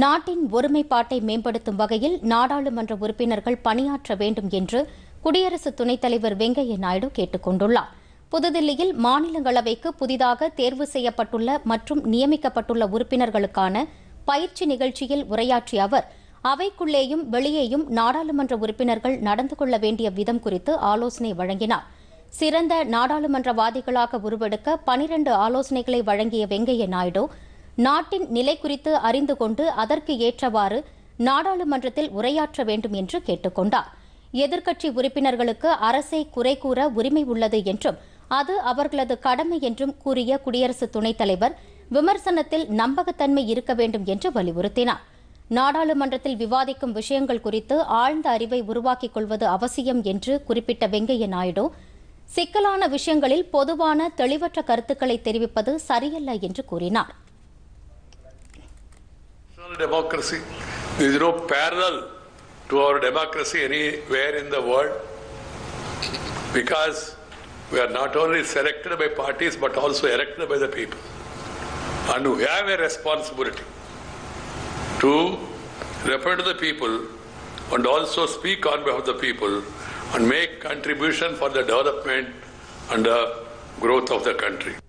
நாட்டின் ஒருமைப்பாட்டை மேம்படுத்தும் வகையில் நாடாளுமன்ற உறுப்பினர்கள் பணியாற்ற வேண்டும் என்று குடியரசு துணைத் தலைவர் வெங்கையா நாயுடு கேட்டுக் கொண்டுள்ளார். புதுதில்லியில் மாநிலங்களவைக்கு புதிதாக தேர்வு செய்யப்பட்டுள்ள மற்றும் நியமிக்கப்பட்டுள்ள உறுப்பினர்களுக்கான பயிற்சி நிகழ்ச்சியில் உரையாற்றிய அவர் அவைக்குள்ளேயும் வெளியேயும் நாடாளுமன்ற உறுப்பினர்கள் நடந்து கொள்ள வேண்டிய விதம் குறித்து ஆலோசனை வழங்கினார். சிறந்த நாடாளுமன்றவாதிகளாக உருவெடுக்க பனிரண்டு ஆலோசனைகளை வழங்கிய வெங்கையா நாயுடு நாட்டின் நிலை குறித்து அறிந்து கொண்டு அதற்கு ஏற்றவாறு நாடாளுமன்றத்தில் உரையாற்ற வேண்டும் என்று கேட்டுக்கொண்டார். எதிர்க்கட்சி உறுப்பினர்களுக்கு அரசை குறை கூற உரிமை உள்ளது என்றும் அது அவர்களது கடமை என்றும் கூறிய குடியரசு துணைத் தலைவர் விமர்சனத்தில் நம்பகத்தன்மை இருக்க வேண்டும் என்று வலியுறுத்தினார். நாடாளுமன்றத்தில் விவாதிக்கும் விஷயங்கள் குறித்து ஆழ்ந்த அறிவை உருவாக்கிக் கொள்வது அவசியம் என்று குறிப்பிட்ட வெங்கைய நாயுடு சிக்கலான விஷயங்களில் பொதுவான தெளிவற்ற கருத்துக்களை தெரிவிப்பது சரியல்ல என்று கூறினார். National democracy. There is no parallel to our democracy anywhere in the world because we are not only selected by parties but also elected by the people. And we have a responsibility to represent the people and also speak on behalf of the people and make contribution for the development and the growth of the country.